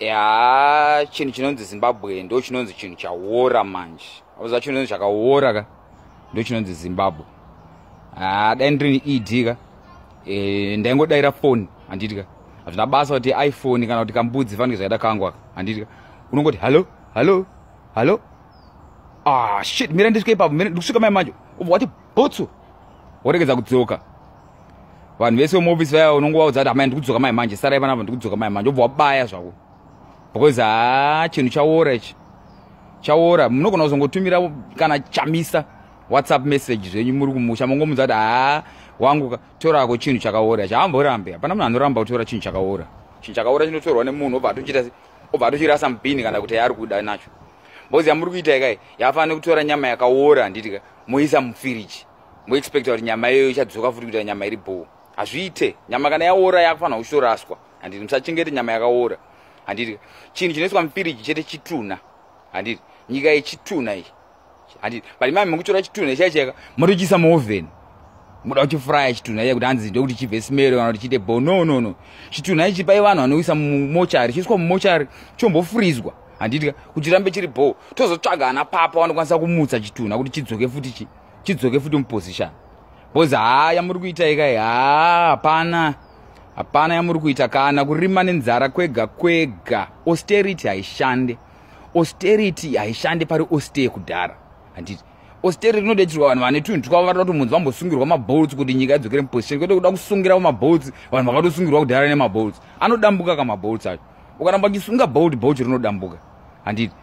ya chinhu chinonzi zimbabwe ndo chinonzi chinhu chaora manje. Auza chinonzi chakaora ka? Ndo chinonzi zimbabwe. Dai ndirini ed ka? E, ndaingodayira foni handiti ka? Hazvina basa kuti iphone kana kuti kambudzi fanike zvaida kangwa handiti ka? Unongoti hallo hallo hallo ah shit mira ndisvike ipapo ndikusvika mai manje ubva wati bhutsu. Woregedza kudzoka. Vanhu vese vemuofisi vaya unongovaudza kuti amai ndikudzoka mai manje sarai panapa ndikudzoka mai manje. Obva wabaya zvako because ha chinhu chaora ichi chaora. Munogona kuzongotumira kana chamisa whatsapp message zvenyu muri kumusha mongomudza kuti ha wangu torako chinhu chakaora ichi. Haamborambe hapana munhu anoramba kutora chinhu chakaora. Chinhu chakaora chinotorwa nemunhu obva obva atochirasa mubhini kana kuti yaari kuda nacho. Because yamuri kuita ikai yafanira kutora nyama yakaora handitika moisa mufiriji moexpecta kuti nyama iyoyo ichadzoka futi kuita nyama iri bhoo hazviite. Nyama kana yaora yakufanira kuchitoraswa handiti musachengete nyama yakaora handiti chinhu chinoiswa mufiriji chete chitunha handiti nyika yechitunha iyi. Handiti bali mami mukutora chitunha chaichaika motochiisa muovheni muda kuchifraya chitunha iya kuti hanzi ndokuti chibve smero kana kuti chiite bo no no no. Chitunha ichi pai vanhu vanoisa mumochari chiiswa mumochari chombofrizwa handitika kuti rambe chiri bo tozotsvaga ana papa vanokwanisa kumutsa chitunha kuti chidzoke futi chi chidzoke futi muposition. Bcause ha yamuri kuita ikai ha hapana hapana yamuri kuita kana kurima nenzara kwega kwega. Austerity haishande. Austerity haishande pari oste kudhara handiti austerity inodetsirwa vanhu vane tunhu twavo vatoda kuti munhu vambosungirwa mabolts kuti nyika idzokere muposition. Kwete kuda kusungira mabolts vanhu vakatosungirwa kudhara nemabolts anodambuka kamabolts acho. Ukaramba uchisunga bolt bolt rinodambuka. Handiti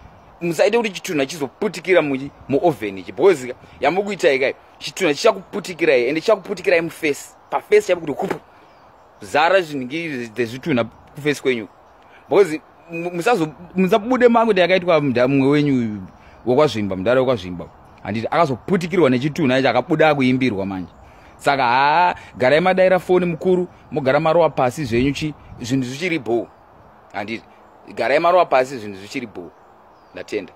musaite kuti chitunha chizoputikira muoven ichi. Because yamuri kuita ikai chitunha chichakuputikirai ende chichakuputikirai mufesi. Pafesi chaipo kuti kupu zara zvinhingi zvezvitunha kufesi kwenyu. Because musabude mangu yakaitwa mumwe wenyu wokwazvimba mudara wokwazvimba. Handiti akazoputikirwa nechitunha ichi akabuda akuimbirwa manje. Saka haa garai madayira foni mukuru mogara marova pasi zvenyu chi zvinhu zvichiri bhoo handiti garai marova pasi zvinhu zvichiri bhoo ndatenda